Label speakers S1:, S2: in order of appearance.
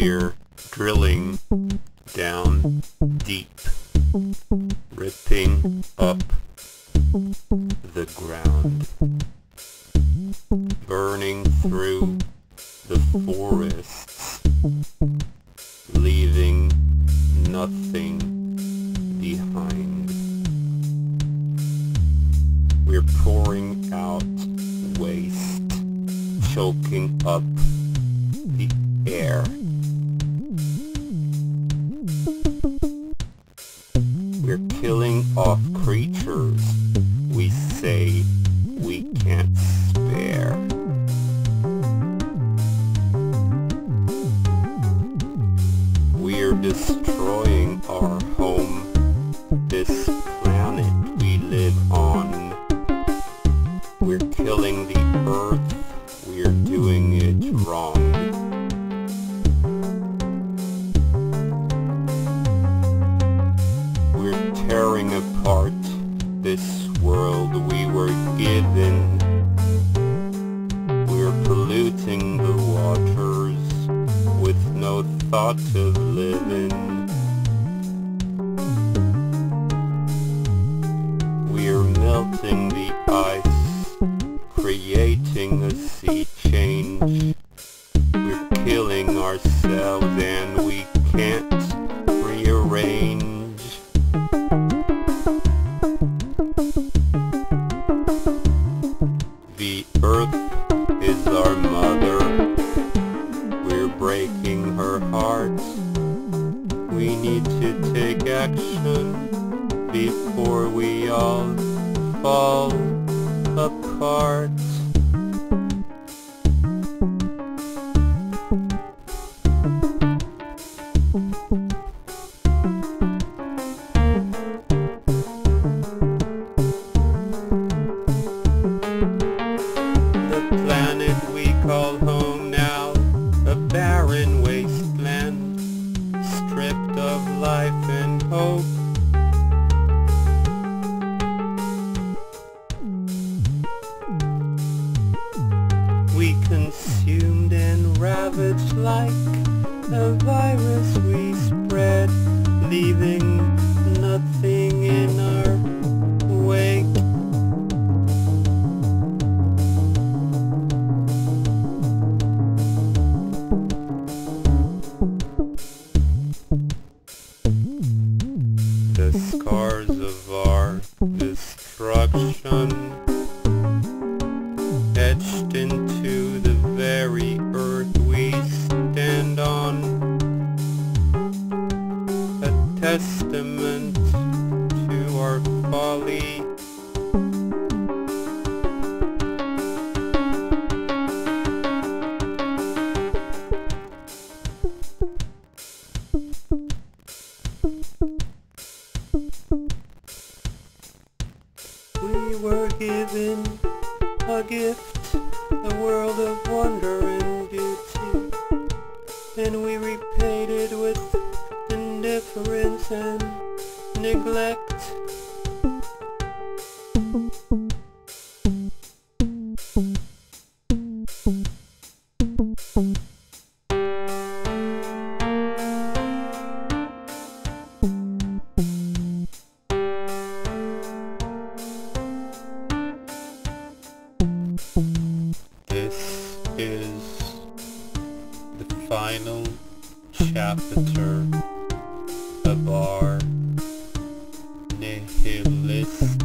S1: We're drilling down deep, ripping up the ground, burning through the forests, leaving nothing behind. We're pouring out waste, choking up the air. Killing off creatures we say we can't spare. We're destroying our home, this tearing apart this world we were given. We're polluting the waters with no thought of living. We're melting the is our mother. We're breaking her heart. We need to take action before we all fall apart. Life and hope. We consumed and ravaged like a virus we spread, leaving testament to our folly. We were given a gift, a world of wonder and beauty, and we repaid it with indifference and neglect. This is the final chapter the bar. Nihilist.